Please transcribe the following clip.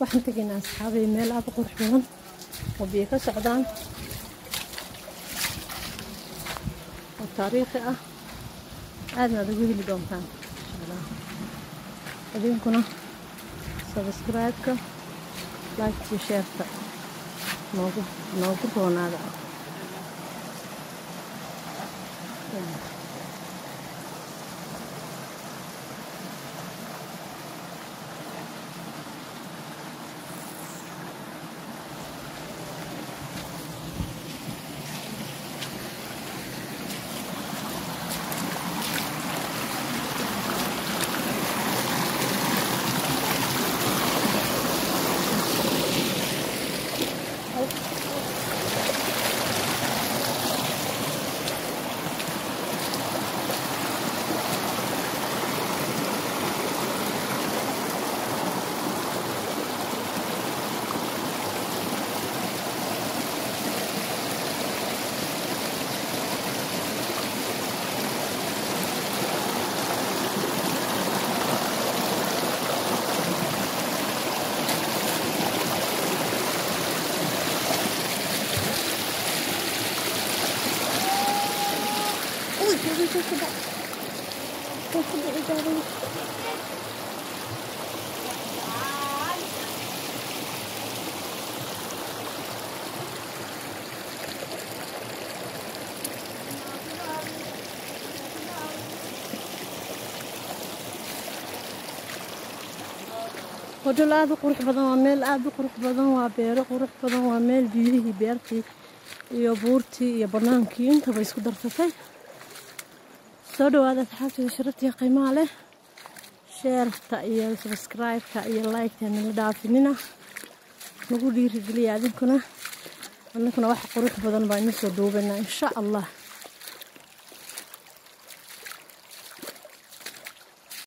وحن تجينا أصحابي ميل أبو قرح بهم وبيكا سعدان والتاريخي أه. أدنا دقيق اللي دوم كان. أدين كنا سبسكرايب. كا لايك وشير. كا موقف موقف هون هذا. Thank you. Wadhul aada u qurux badan waa meel aada u qurux badan waa beero qurux badan waa meel biyihii beertii iyo buurtii iyo bannaankii intaba isku darsatay soo dhawaada asxaabteeda sharaftiiyo qiimaha leh sheerta iyo sabscribe-ka iyo like-ta nala dhaafinina nagu dhiirigeliya adinkuna annaguna wax qurux badan baa inoo soo duubaynaa insha allah